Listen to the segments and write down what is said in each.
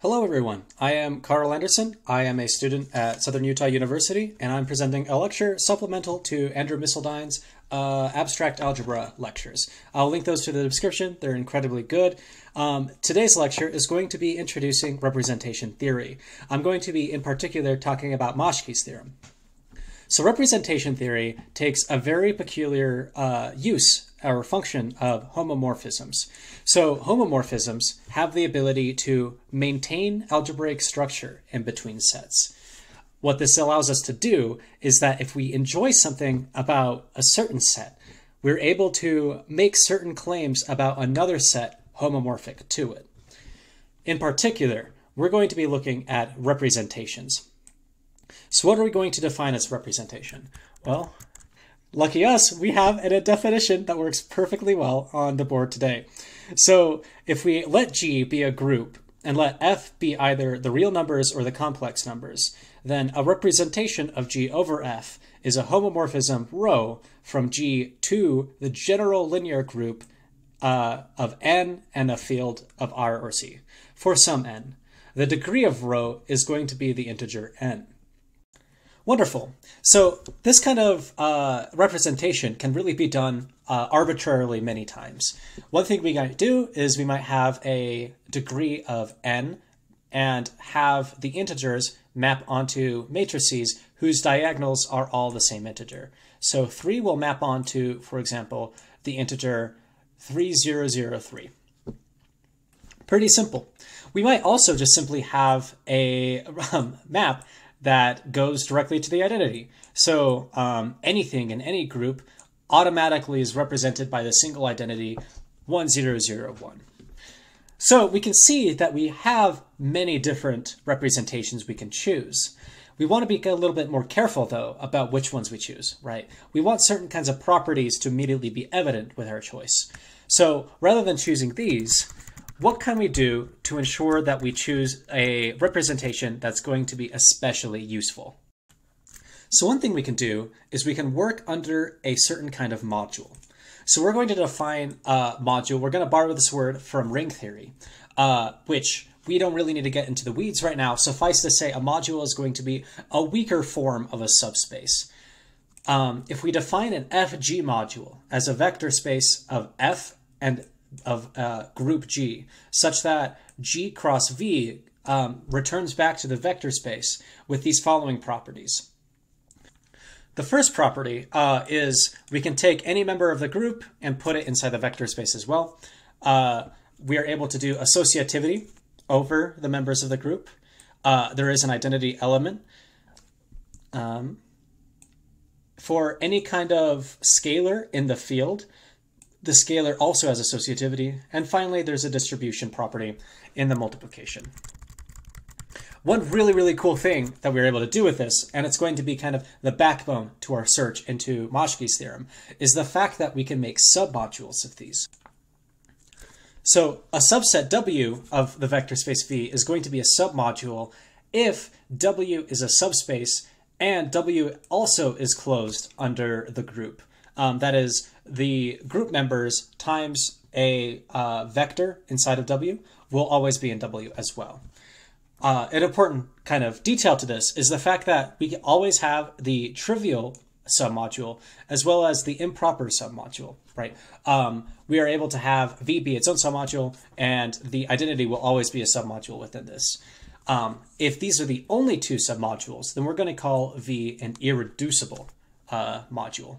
Hello, everyone. I am Carl Anderson. I am a student at Southern Utah University, and I'm presenting a lecture supplemental to Andrew Misseldine's uh, abstract algebra lectures. I'll link those to the description. They're incredibly good. Um, today's lecture is going to be introducing representation theory. I'm going to be, in particular, talking about Maschke's theorem. So representation theory takes a very peculiar uh, use or function of homomorphisms. So homomorphisms have the ability to maintain algebraic structure in between sets. What this allows us to do is that if we enjoy something about a certain set, we're able to make certain claims about another set homomorphic to it. In particular, we're going to be looking at representations. So what are we going to define as representation? Well, lucky us, we have a definition that works perfectly well on the board today. So if we let G be a group and let F be either the real numbers or the complex numbers, then a representation of G over F is a homomorphism rho from G to the general linear group uh, of n and a field of R or C for some n. The degree of rho is going to be the integer n. Wonderful. So this kind of uh, representation can really be done uh, arbitrarily many times. One thing we might do is we might have a degree of n and have the integers map onto matrices whose diagonals are all the same integer. So 3 will map onto, for example, the integer 3003. Pretty simple. We might also just simply have a um, map that goes directly to the identity. So um, anything in any group automatically is represented by the single identity 1001. So we can see that we have many different representations we can choose. We want to be a little bit more careful, though, about which ones we choose, right? We want certain kinds of properties to immediately be evident with our choice. So rather than choosing these, what can we do to ensure that we choose a representation that's going to be especially useful? So one thing we can do is we can work under a certain kind of module. So we're going to define a module. We're going to borrow this word from ring theory, uh, which we don't really need to get into the weeds right now. Suffice to say, a module is going to be a weaker form of a subspace. Um, if we define an FG module as a vector space of F and of uh, group G, such that G cross V um, returns back to the vector space with these following properties. The first property uh, is we can take any member of the group and put it inside the vector space as well. Uh, we are able to do associativity over the members of the group. Uh, there is an identity element. Um, for any kind of scalar in the field, the scalar also has associativity. And finally, there's a distribution property in the multiplication. One really, really cool thing that we were able to do with this, and it's going to be kind of the backbone to our search into Maschke's theorem, is the fact that we can make submodules of these. So a subset W of the vector space V is going to be a submodule if W is a subspace and W also is closed under the group. Um, that is, the group members times a uh, vector inside of W will always be in W as well. Uh, an important kind of detail to this is the fact that we always have the trivial submodule as well as the improper submodule, right? Um, we are able to have V be its own submodule and the identity will always be a submodule within this. Um, if these are the only two submodules, then we're going to call V an irreducible uh, module.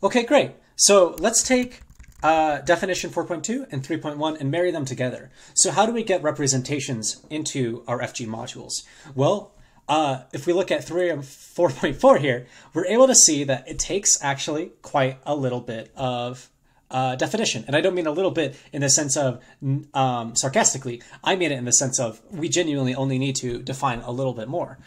Okay, great. So let's take uh, definition 4.2 and 3.1 and marry them together. So how do we get representations into our FG modules? Well, uh, if we look at 3 and 4.4 here, we're able to see that it takes actually quite a little bit of uh, definition. And I don't mean a little bit in the sense of um, sarcastically. I mean it in the sense of we genuinely only need to define a little bit more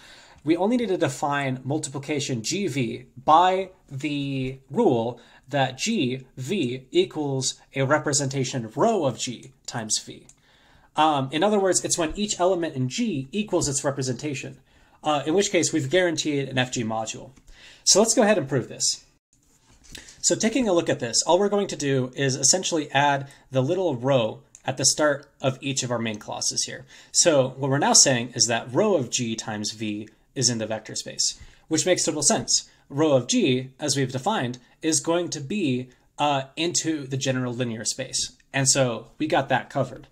we only need to define multiplication GV by the rule that GV equals a representation rho of G times V. Um, in other words, it's when each element in G equals its representation, uh, in which case we've guaranteed an FG module. So let's go ahead and prove this. So taking a look at this, all we're going to do is essentially add the little rho at the start of each of our main clauses here. So what we're now saying is that rho of g times v is in the vector space, which makes total sense. Rho of g, as we've defined, is going to be uh, into the general linear space. And so we got that covered.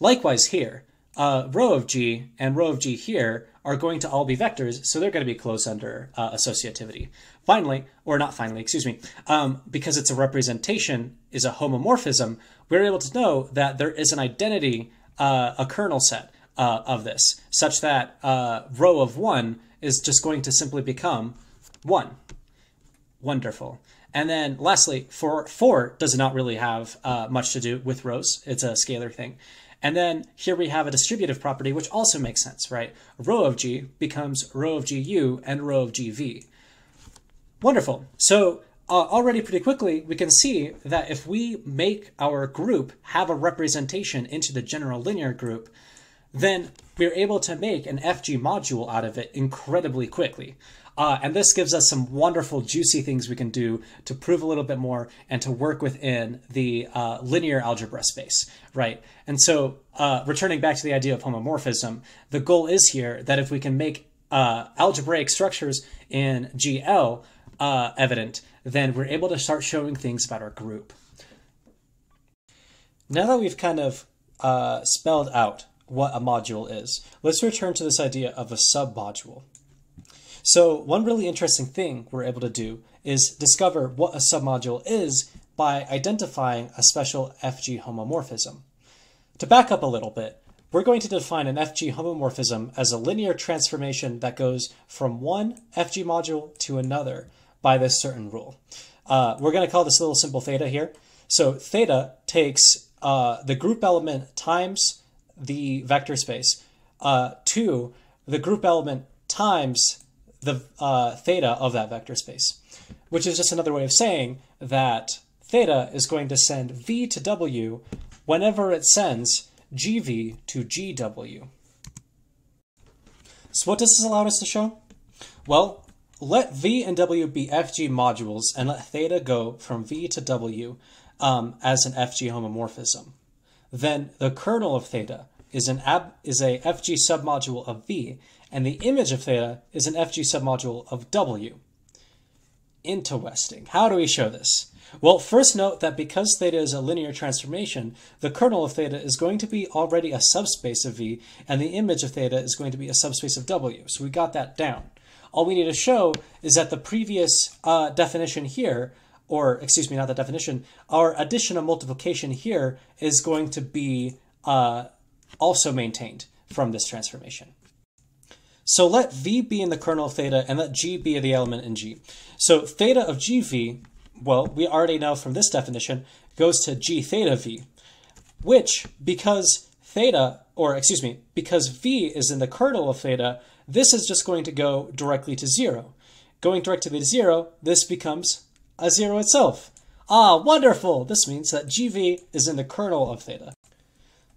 Likewise here, uh, rho of g and rho of g here are going to all be vectors, so they're going to be close under uh, associativity. Finally, or not finally, excuse me, um, because it's a representation is a homomorphism, we're able to know that there is an identity, uh, a kernel set uh, of this, such that uh, rho of 1 is just going to simply become 1. Wonderful. And then lastly, for 4 does not really have uh, much to do with rhos. It's a scalar thing. And then here we have a distributive property, which also makes sense, right? Rho of G becomes rho of GU and rho of GV. Wonderful. So uh, already pretty quickly, we can see that if we make our group have a representation into the general linear group, then we're able to make an FG module out of it incredibly quickly. Uh, and this gives us some wonderful, juicy things we can do to prove a little bit more and to work within the uh, linear algebra space, right? And so, uh, returning back to the idea of homomorphism, the goal is here that if we can make uh, algebraic structures in GL uh, evident, then we're able to start showing things about our group. Now that we've kind of uh, spelled out what a module is, let's return to this idea of a submodule. So one really interesting thing we're able to do is discover what a submodule is by identifying a special FG homomorphism. To back up a little bit, we're going to define an FG homomorphism as a linear transformation that goes from one FG module to another by this certain rule. Uh, we're going to call this little simple theta here. So theta takes uh, the group element times the vector space uh, to the group element times the uh, theta of that vector space, which is just another way of saying that theta is going to send v to w whenever it sends gv to gw. So what does this allow us to show? Well, let v and w be fg modules and let theta go from v to w um, as an fg homomorphism. Then the kernel of theta is an ab is a fg submodule of v and the image of theta is an FG submodule of W. Interesting. How do we show this? Well, first note that because theta is a linear transformation, the kernel of theta is going to be already a subspace of V, and the image of theta is going to be a subspace of W. So we got that down. All we need to show is that the previous uh, definition here, or excuse me, not the definition, our addition and multiplication here is going to be uh, also maintained from this transformation. So let V be in the kernel of theta and let G be the element in G. So theta of GV, well, we already know from this definition, goes to G theta V, which because theta, or excuse me, because V is in the kernel of theta, this is just going to go directly to zero. Going directly to zero, this becomes a zero itself. Ah, wonderful! This means that GV is in the kernel of theta.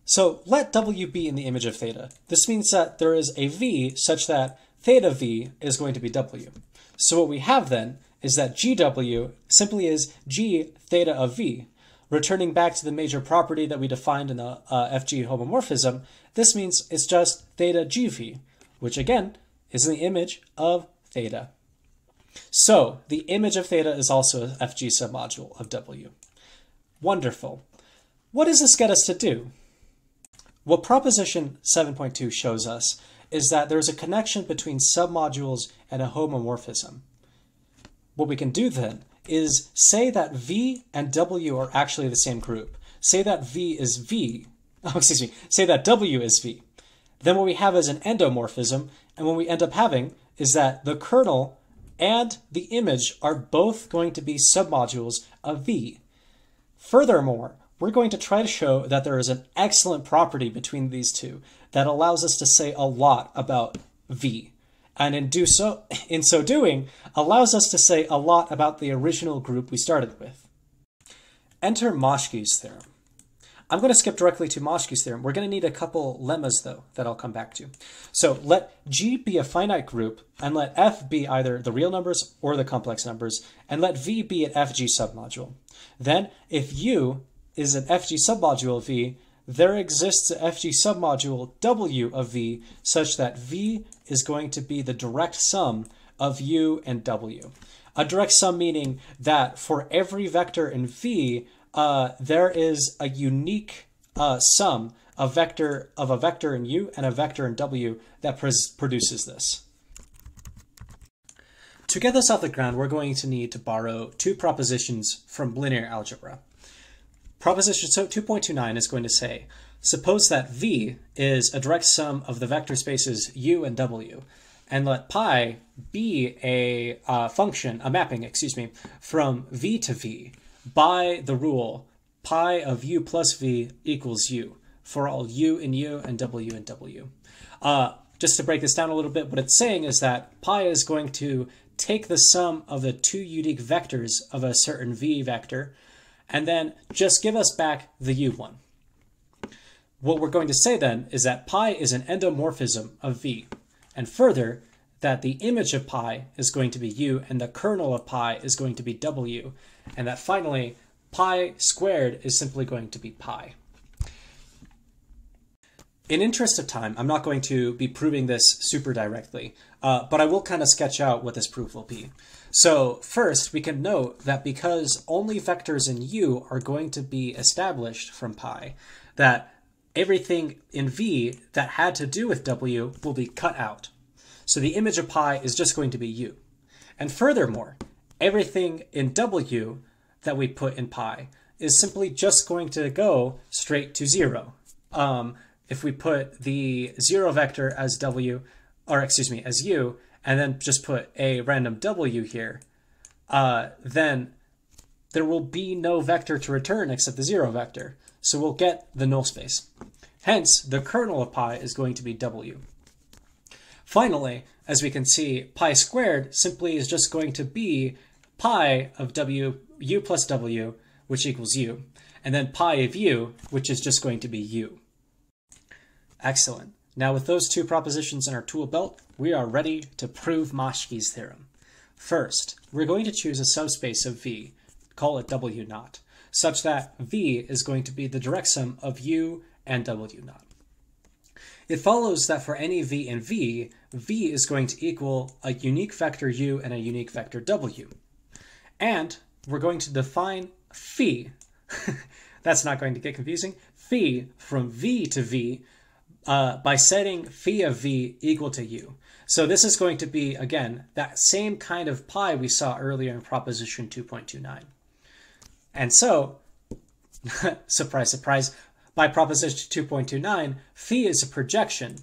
So let W be in the image of theta. This means that there is a V such that theta V is going to be W. So what we have then is that GW simply is G theta of V. Returning back to the major property that we defined in the uh, FG homomorphism, this means it's just theta GV, which again is in the image of theta. So the image of theta is also a FG submodule of W. Wonderful. What does this get us to do? What proposition 7.2 shows us is that there's a connection between submodules and a homomorphism. What we can do then is say that V and W are actually the same group. Say that V is V, oh, excuse me, say that W is V. Then what we have is an endomorphism, and what we end up having is that the kernel and the image are both going to be submodules of V. Furthermore, we're going to try to show that there is an excellent property between these two that allows us to say a lot about V. And in do so in so doing, allows us to say a lot about the original group we started with. Enter Maschke's theorem. I'm going to skip directly to Maschke's theorem. We're going to need a couple lemmas, though, that I'll come back to. So let G be a finite group, and let F be either the real numbers or the complex numbers, and let V be an FG submodule. Then, if U is an FG submodule of V, there exists a FG submodule W of V such that V is going to be the direct sum of U and W. A direct sum meaning that for every vector in V, uh, there is a unique uh, sum of vector of a vector in U and a vector in W that produces this. To get this off the ground, we're going to need to borrow two propositions from linear algebra. Proposition 2.29 is going to say, suppose that V is a direct sum of the vector spaces U and W, and let pi be a uh, function, a mapping, excuse me, from V to V by the rule pi of U plus V equals U for all U in U and W in W. Uh, just to break this down a little bit, what it's saying is that pi is going to take the sum of the two unique vectors of a certain V vector, and then just give us back the u one. What we're going to say then is that pi is an endomorphism of v, and further, that the image of pi is going to be u and the kernel of pi is going to be w, and that finally pi squared is simply going to be pi. In interest of time, I'm not going to be proving this super directly, uh, but I will kind of sketch out what this proof will be. So first, we can note that because only vectors in U are going to be established from pi, that everything in V that had to do with W will be cut out. So the image of pi is just going to be U. And furthermore, everything in W that we put in pi is simply just going to go straight to zero. Um, if we put the zero vector as W, or excuse me, as U, and then just put a random W here, uh, then there will be no vector to return except the zero vector. So we'll get the null space. Hence, the kernel of pi is going to be W. Finally, as we can see, pi squared simply is just going to be pi of W, U plus W, which equals U, and then pi of U, which is just going to be U. Excellent. Now with those two propositions in our tool belt, we are ready to prove Maschke's theorem. First, we're going to choose a subspace of V, call it W naught, such that V is going to be the direct sum of U and W naught. It follows that for any V in V, V is going to equal a unique vector U and a unique vector W. And we're going to define phi, that's not going to get confusing, phi from V to V uh, by setting phi of v equal to u. So this is going to be, again, that same kind of pi we saw earlier in proposition 2.29. And so, surprise, surprise, by proposition 2.29, phi is a projection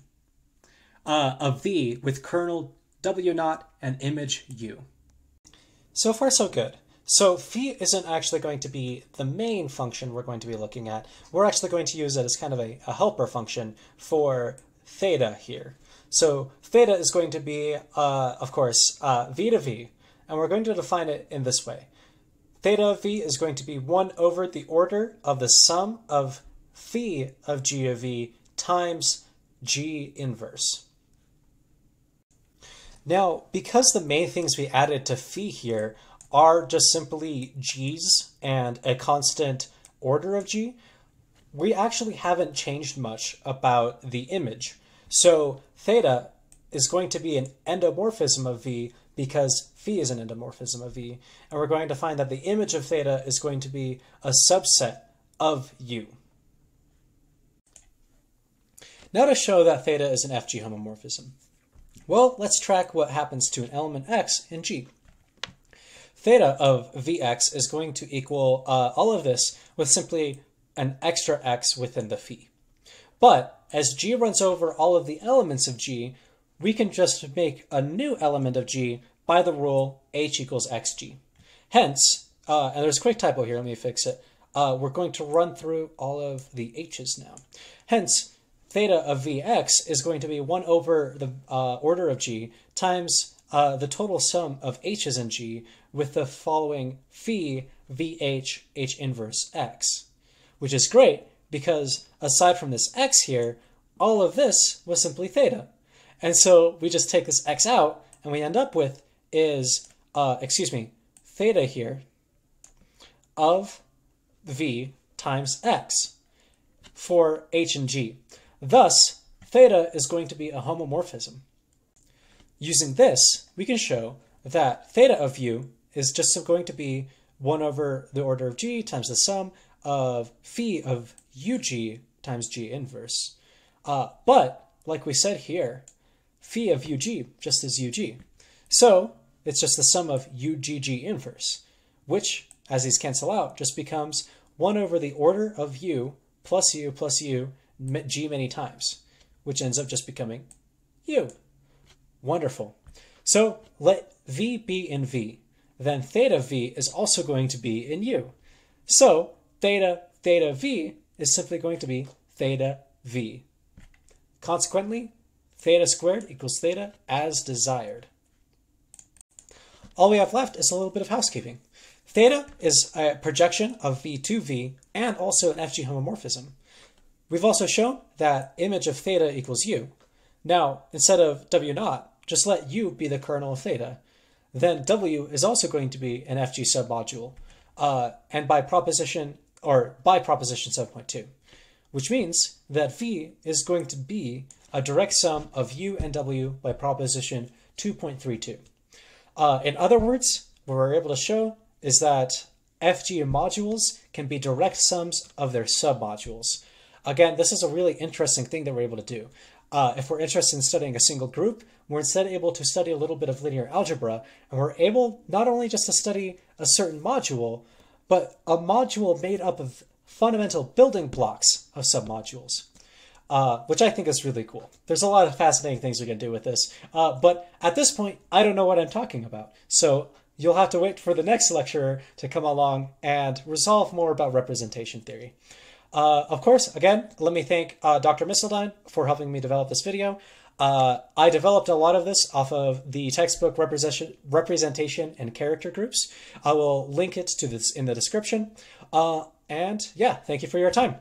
uh, of v with kernel w naught and image u. So far, so good. So phi isn't actually going to be the main function we're going to be looking at. We're actually going to use it as kind of a, a helper function for theta here. So theta is going to be, uh, of course, uh, v to v, and we're going to define it in this way. Theta of v is going to be 1 over the order of the sum of phi of g of v times g inverse. Now, because the main things we added to phi here are just simply g's and a constant order of g, we actually haven't changed much about the image. So theta is going to be an endomorphism of v because phi is an endomorphism of v. And we're going to find that the image of theta is going to be a subset of u. Now to show that theta is an FG homomorphism. Well, let's track what happens to an element x in G theta of Vx is going to equal uh, all of this with simply an extra x within the phi. But as G runs over all of the elements of G, we can just make a new element of G by the rule h equals xg. Hence, uh, and there's a quick typo here, let me fix it. Uh, we're going to run through all of the h's now. Hence, theta of Vx is going to be 1 over the uh, order of G times uh, the total sum of h's in g with the following phi vh h inverse x, which is great because aside from this x here, all of this was simply theta. And so we just take this x out and we end up with is, uh, excuse me, theta here of v times x. for h and g. Thus, theta is going to be a homomorphism. Using this, we can show that theta of u is just going to be 1 over the order of g times the sum of phi of ug times g inverse. Uh, but, like we said here, phi of ug just is ug. So, it's just the sum of ugg inverse, which, as these cancel out, just becomes 1 over the order of u plus u plus u g many times, which ends up just becoming u. Wonderful. So let v be in v. Then theta v is also going to be in u. So theta theta v is simply going to be theta v. Consequently, theta squared equals theta as desired. All we have left is a little bit of housekeeping. Theta is a projection of v to v and also an FG homomorphism. We've also shown that image of theta equals u. Now, instead of w naught, just let u be the kernel of theta. Then w is also going to be an FG submodule, uh, and by proposition or by proposition 7.2, which means that v is going to be a direct sum of u and w by proposition 2.32. Uh, in other words, what we're able to show is that FG modules can be direct sums of their submodules. Again, this is a really interesting thing that we're able to do. Uh, if we're interested in studying a single group, we're instead able to study a little bit of linear algebra, and we're able not only just to study a certain module, but a module made up of fundamental building blocks of submodules, uh, which I think is really cool. There's a lot of fascinating things we can do with this, uh, but at this point, I don't know what I'm talking about. So you'll have to wait for the next lecturer to come along and resolve more about representation theory. Uh, of course, again, let me thank uh, Dr. Misseldine for helping me develop this video. Uh, I developed a lot of this off of the textbook representation, representation and character groups. I will link it to this in the description. Uh, and yeah, thank you for your time.